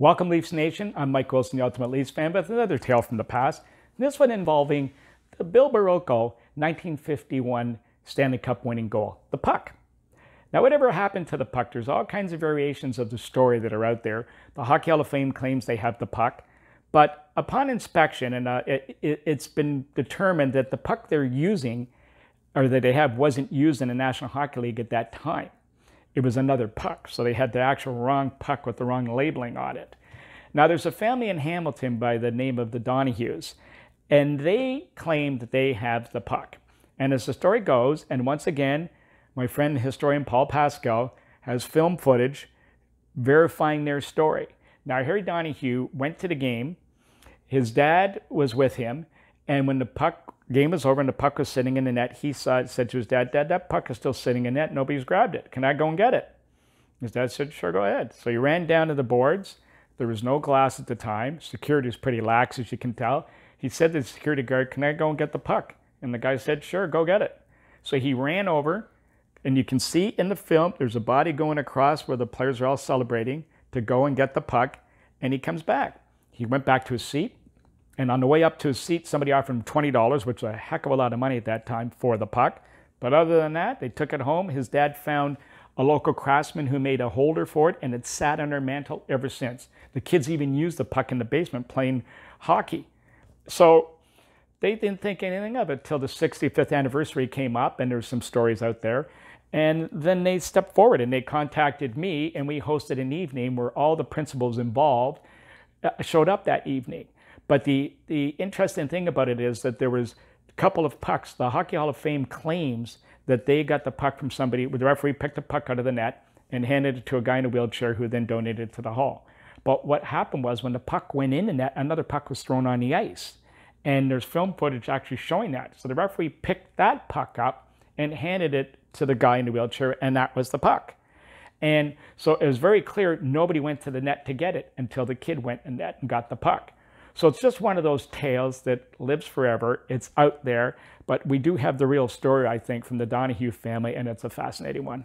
Welcome, Leafs Nation. I'm Mike Wilson, the Ultimate Leafs fan, with another tale from the past. This one involving the Bill Barilko 1951 Stanley Cup winning goal, the puck. Now, whatever happened to the puck, there's all kinds of variations of the story that are out there. The Hockey Hall of Fame claims they have the puck, but upon inspection, and uh, it, it, it's been determined that the puck they're using, or that they have, wasn't used in the National Hockey League at that time it was another puck. So they had the actual wrong puck with the wrong labeling on it. Now, there's a family in Hamilton by the name of the Donahues, and they claim that they have the puck. And as the story goes, and once again, my friend historian Paul Pascal has film footage verifying their story. Now, Harry Donahue went to the game. His dad was with him, and when the puck game was over and the puck was sitting in the net, he saw, it, said to his dad, Dad, that puck is still sitting in the net. Nobody's grabbed it. Can I go and get it? His dad said, Sure, go ahead. So he ran down to the boards. There was no glass at the time. Security was pretty lax, as you can tell. He said to the security guard, Can I go and get the puck? And the guy said, Sure, go get it. So he ran over, and you can see in the film, there's a body going across where the players are all celebrating to go and get the puck, and he comes back. He went back to his seat, and on the way up to his seat, somebody offered him $20, which was a heck of a lot of money at that time for the puck. But other than that, they took it home. His dad found a local craftsman who made a holder for it, and it sat on their mantle ever since. The kids even used the puck in the basement playing hockey. So they didn't think anything of it till the 65th anniversary came up, and there's some stories out there. And then they stepped forward and they contacted me, and we hosted an evening where all the principals involved uh, showed up that evening. But the, the interesting thing about it is that there was a couple of pucks. The Hockey Hall of Fame claims that they got the puck from somebody, the referee picked the puck out of the net and handed it to a guy in a wheelchair who then donated it to the hall. But what happened was when the puck went in the net, another puck was thrown on the ice. And there's film footage actually showing that. So the referee picked that puck up and handed it to the guy in the wheelchair, and that was the puck. And so it was very clear nobody went to the net to get it until the kid went in net and got the puck. So it's just one of those tales that lives forever. It's out there, but we do have the real story, I think, from the Donahue family, and it's a fascinating one.